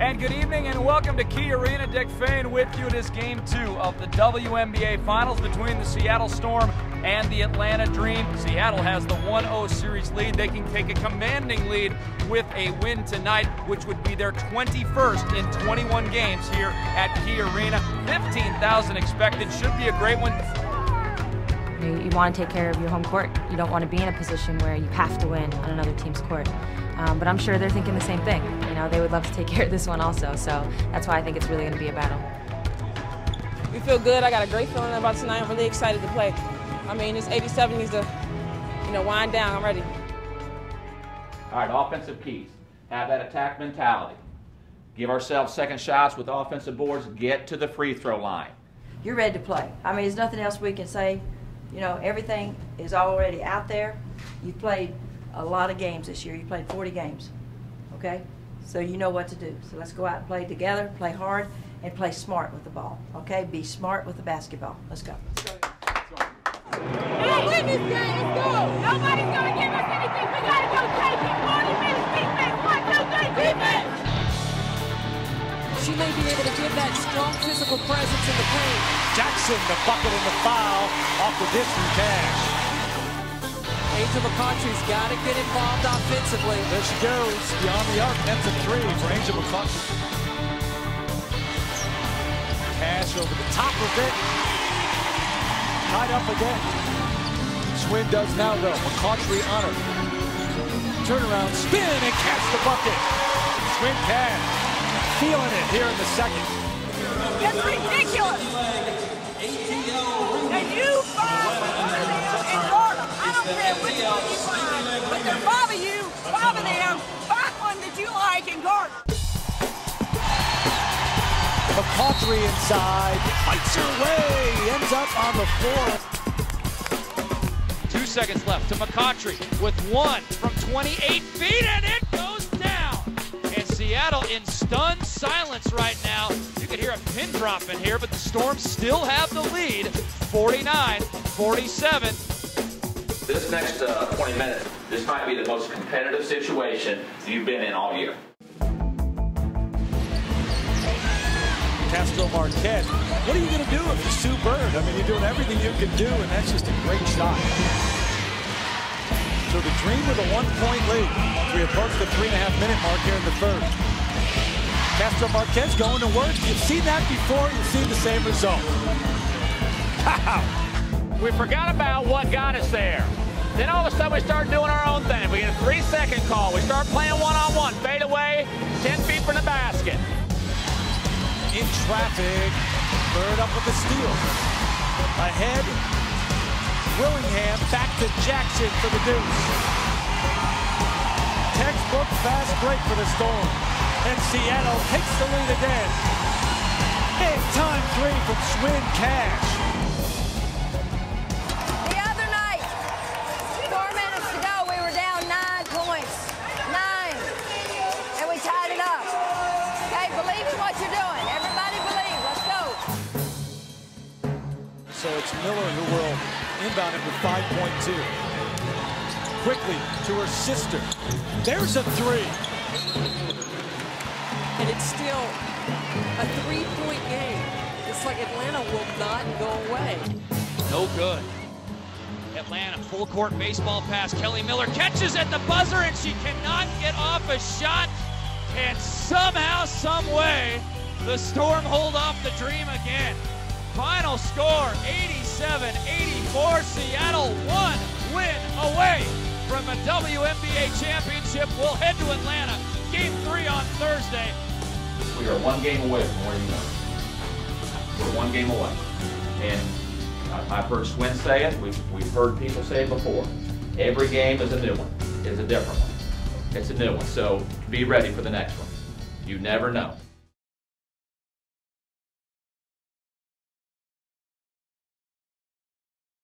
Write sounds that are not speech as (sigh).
And good evening and welcome to Key Arena. Dick Fain with you. It is game two of the WNBA Finals between the Seattle Storm and the Atlanta Dream. Seattle has the 1-0 series lead. They can take a commanding lead with a win tonight, which would be their 21st in 21 games here at Key Arena. 15,000 expected. Should be a great one. You, you want to take care of your home court. You don't want to be in a position where you have to win on another team's court. Um, but I'm sure they're thinking the same thing. You know, they would love to take (laughs) care of this one also. So that's why I think it's really going to be a battle. We feel good. I got a great feeling about tonight. I'm really excited to play. I mean, this 87 needs to, you know, wind down. I'm ready. All right, offensive keys. Have that attack mentality. Give ourselves second shots with offensive boards. Get to the free throw line. You're ready to play. I mean, there's nothing else we can say. You know, everything is already out there. You've played a lot of games this year. You played 40 games, okay? So you know what to do. So let's go out and play together, play hard, and play smart with the ball, okay? Be smart with the basketball. Let's go. Hey, win this game. Let's go. Nobody's going to give us anything. We got to go take it. 40 minutes defense. One, two, three, defense. She may be able to give that strong physical presence in the paint. Jackson, the bucket and the foul off the dish from Cash. Angel McCoughtry's got to get involved offensively. There she goes, beyond the arc, that's a three for Angel McCoughtry. Cash over the top of it. Tied up again. Swin does now though. McCoughtry on her. Turnaround, spin, and catch the bucket. Swin Cash feeling it here in the second. That's ridiculous. Care which one you find, but they're five of you, five of them, find one that you like and guard. McCoughtry inside, fights her way, ends up on the floor. Two seconds left to McCoughtry with one from 28 feet, and it goes down. And Seattle in stunned silence right now. You can hear a pin drop in here, but the Storm still have the lead, 49-47 this next uh, 20 minutes, this might be the most competitive situation you've been in all year. Castro Marques. What are you going to do if you're Sue Bird? I mean, you're doing everything you can do, and that's just a great shot. So the Dream with a one-point lead. We approach the three-and-a-half minute mark here in the third. Castro Marques's going to work. You've seen that before. You've seen the same result. Wow. (laughs) we forgot about what got us there. Then all of a sudden we start doing our own thing. We get a three second call. We start playing one on one. Fade away, 10 feet from the basket. In traffic. Bird up with the steal. Ahead. Willingham back to Jackson for the deuce. Textbook fast break for the Storm. And Seattle takes the lead again. Big time three from Swin Cash. So it's Miller who will inbound it with 5.2. Quickly to her sister. There's a three. And it's still a three-point game. It's like Atlanta will not go away. No good. Atlanta full court baseball pass. Kelly Miller catches at the buzzer and she cannot get off a shot. And somehow, some way, the Storm hold off the dream again. Final score 87 84. Seattle one win away from a WNBA championship. We'll head to Atlanta. Game three on Thursday. We are one game away from where you know. We're one game away. And I've heard Swin say it. We've, we've heard people say it before. Every game is a new one, is a different one. It's a new one. So be ready for the next one. You never know.